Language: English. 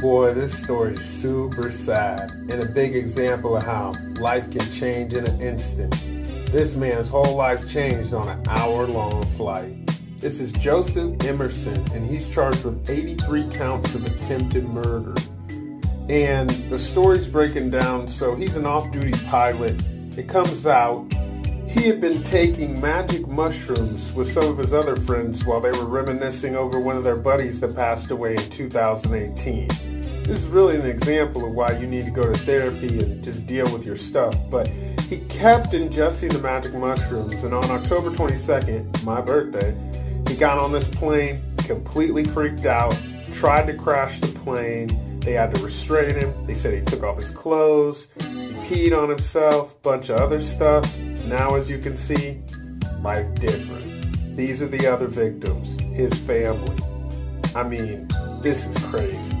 Boy, this story is super sad and a big example of how life can change in an instant. This man's whole life changed on an hour-long flight. This is Joseph Emerson, and he's charged with 83 counts of attempted murder. And the story's breaking down, so he's an off-duty pilot. It comes out he had been taking magic mushrooms with some of his other friends while they were reminiscing over one of their buddies that passed away in 2018. This is really an example of why you need to go to therapy and just deal with your stuff. But he kept ingesting the magic mushrooms, and on October 22nd, my birthday, he got on this plane, completely freaked out, tried to crash the plane. They had to restrain him. They said he took off his clothes, he peed on himself, bunch of other stuff. Now, as you can see, life different. These are the other victims, his family. I mean, this is crazy.